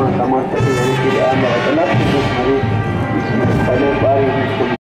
mata-mata yang tidak ada adalah tubuh mereka.